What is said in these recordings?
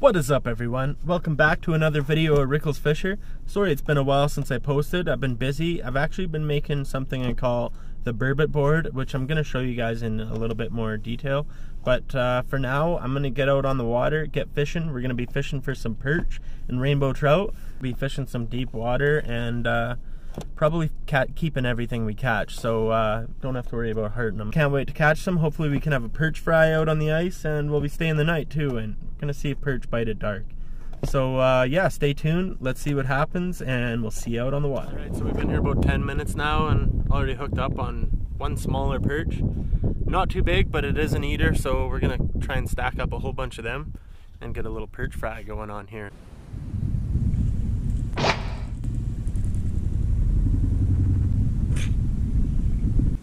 What is up everyone? Welcome back to another video of Rikkles Fisher. Sorry it's been a while since I posted. I've been busy. I've actually been making something I call the burbot board, which I'm going to show you guys in a little bit more detail. But uh, for now, I'm going to get out on the water, get fishing. We're going to be fishing for some perch and rainbow trout. Be fishing some deep water and uh, probably keeping everything we catch, so uh, don't have to worry about hurting them. Can't wait to catch them. Hopefully we can have a perch fry out on the ice, and we'll be staying the night too, and we're gonna see if perch bite at dark. So uh, yeah, stay tuned. Let's see what happens, and we'll see you out on the water. All right, so we've been here about 10 minutes now, and already hooked up on one smaller perch. Not too big, but it is an eater, so we're gonna try and stack up a whole bunch of them and get a little perch fry going on here.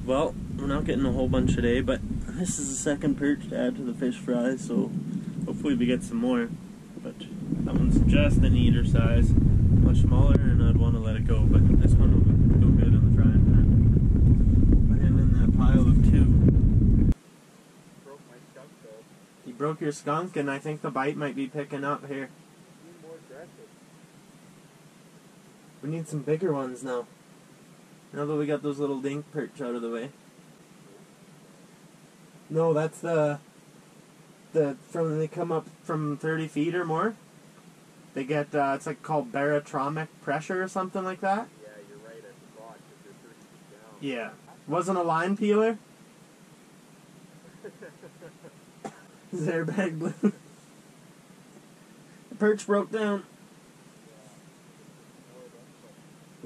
Well, we're not getting a whole bunch today, but this is the second perch to add to the fish fry, so hopefully we get some more. But that one's just an eater size, much smaller, and I'd want to let it go, but this one will go good on the frying pan. Put him in that pile of two. Broke my skunk broke your skunk, and I think the bite might be picking up here. We need some bigger ones now. Now that we got those little dink perch out of the way. No, that's the the from they come up from thirty feet or more. They get uh, it's like called barotromic pressure or something like that. Yeah, you're right. I forgot because they're thirty feet down. Yeah, wasn't a line peeler. Is there bag blue? the perch broke down.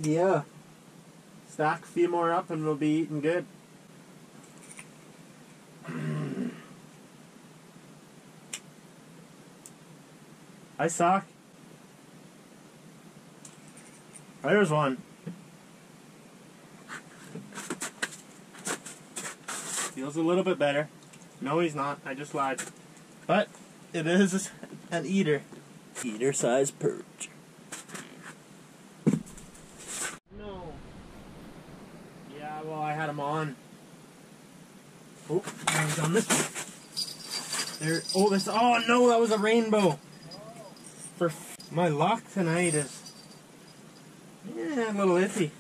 Yeah. Stack a few more up and we'll be eating good. I suck. There's one. Feels a little bit better. No, he's not. I just lied. But it is an eater. Eater size perch. well, I had him on. Oh, he's on this one. There. Oh, this. Oh no, that was a rainbow. For my luck tonight is yeah, a little iffy.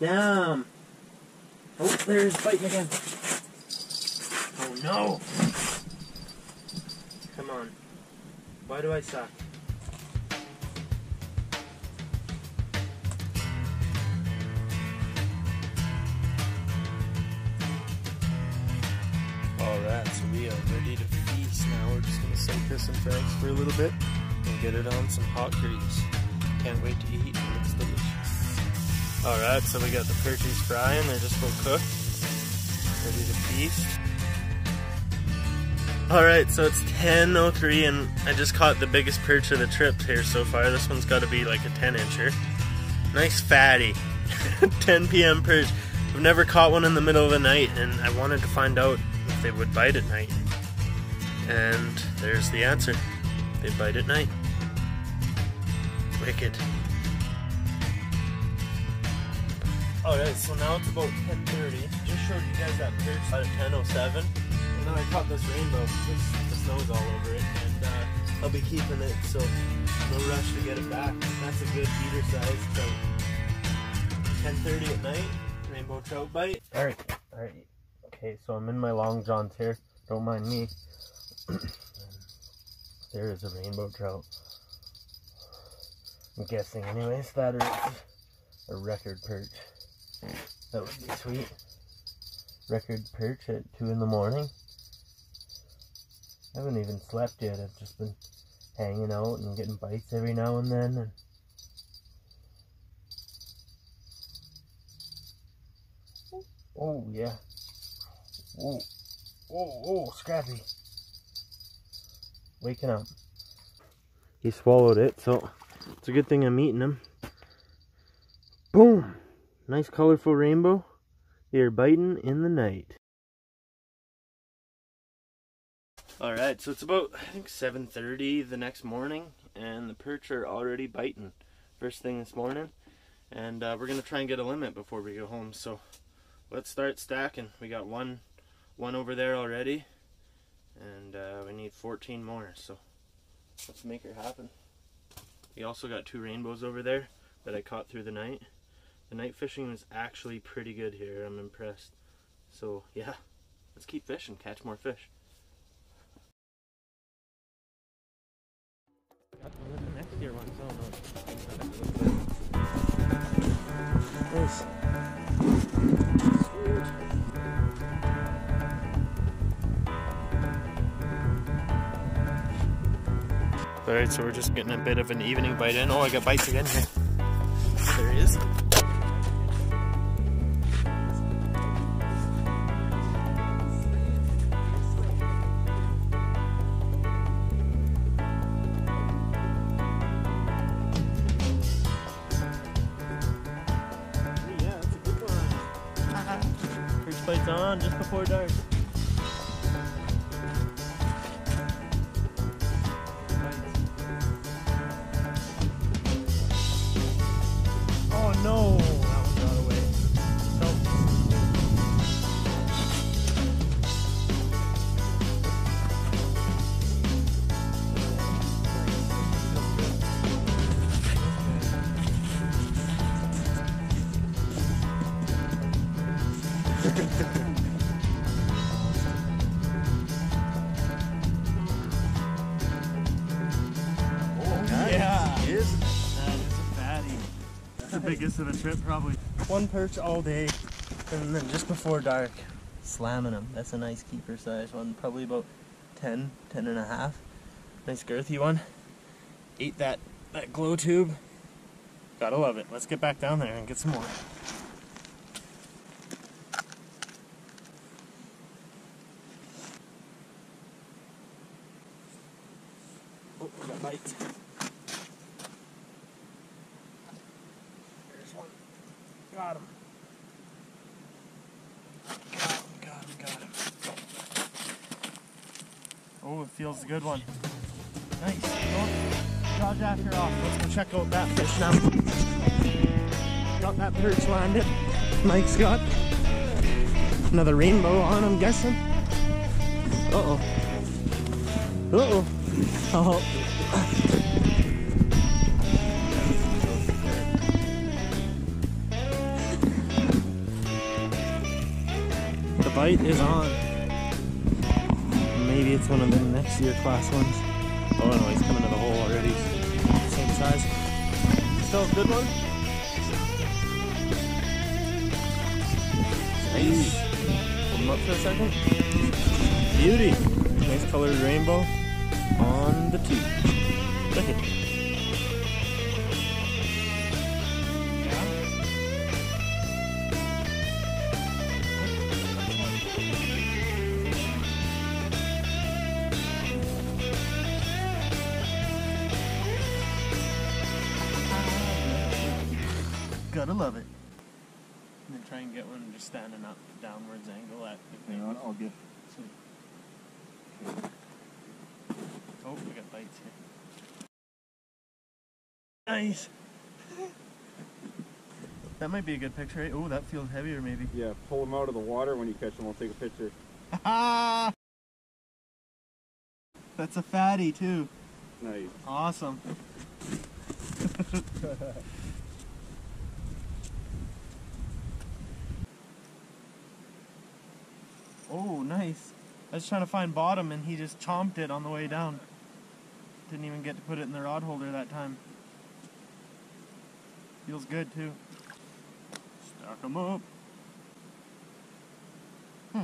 Damn. Oh, there's biting again. Oh no. Come on. Why do I suck? Alright, so we are ready to feast now. We're just gonna soak this in frags for a little bit and get it on some hot grease. Can't wait to eat, it looks delicious. Alright, so we got the perches frying, they're just about cooked. Ready to feast. Alright, so it's 10.03 and I just caught the biggest perch of the trip here so far. This one's got to be like a 10 incher. Nice fatty. 10 p.m. perch. I've never caught one in the middle of the night and I wanted to find out if they would bite at night. And there's the answer. They bite at night. Wicked. Alright, so now it's about 10.30. Just showed you guys that perch at 10.07 And then I caught this rainbow. This, the snow's all over it, and uh, I'll be keeping it, so no rush to get it back. That's a good eater size So 10.30 at night, rainbow trout bite. Alright, alright. Okay, so I'm in my long johns here. Don't mind me. there is a rainbow trout. I'm guessing anyways, that is a record perch. That would be sweet. Record perch at 2 in the morning. I haven't even slept yet. I've just been hanging out and getting bites every now and then. And oh yeah. Oh, oh, oh, Scrappy. Waking up. He swallowed it, so it's a good thing I'm eating him. Boom! Nice colorful rainbow. They are biting in the night. Alright, so it's about, I think, 7.30 the next morning, and the perch are already biting first thing this morning. and uh, we're gonna try and get a limit before we go home. So let's start stacking. We got one, one over there already, and uh, we need 14 more. So let's make it happen. We also got two rainbows over there that I caught through the night. The night fishing was actually pretty good here. I'm impressed. So yeah, let's keep fishing, catch more fish. Got one of the next year ones. Alright, so we're just getting a bit of an evening bite in. Oh, I got bites again here. There he is. Yeah, that's a good one. Uh-huh. First bite's on just before dark. Yeah. Is That is a fatty. That's the biggest of the trip, probably. One perch all day, and then just before dark, slamming them. That's a nice keeper size one, probably about 10, 10 and a half. Nice girthy one. Ate that, that glow tube. Gotta love it. Let's get back down there and get some more. There's one. Got him. Got him, got him, got him. Oh, it feels a good one. Nice. Oh, off. Let's go check out that fish now. Got that perch landed. Mike's got another rainbow on, I'm guessing. Uh-oh. Uh-oh. Oh. Bite is on. Maybe it's one of the next year class ones. Oh no, he's coming to the hole already. Same size. Still a good one. Nice. Hold him up for a second. Beauty. Nice colored rainbow on the tube. Look at Gotta love it. And then try and get one just standing up, downwards angle at the You know what? I'll get. Oh, we got bites here. Nice. That might be a good picture, right? Oh, that feels heavier maybe. Yeah, pull them out of the water when you catch them. I'll take a picture. Ah! That's a fatty too. Nice. Awesome. oh, nice. I was trying to find bottom and he just chomped it on the way down. Didn't even get to put it in the rod holder that time. Feels good too. Stack them up. Hmm.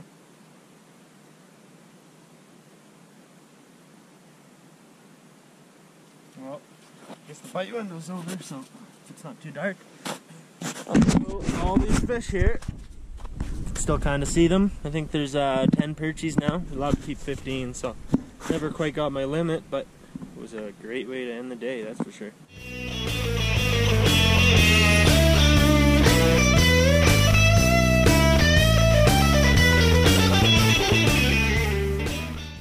Well, I guess the bite window's over, so it's not too dark, all these fish here. Still kind of see them. I think there's uh, 10 perchies now. Allowed to keep 15, so never quite got my limit, but it was a great way to end the day, that's for sure.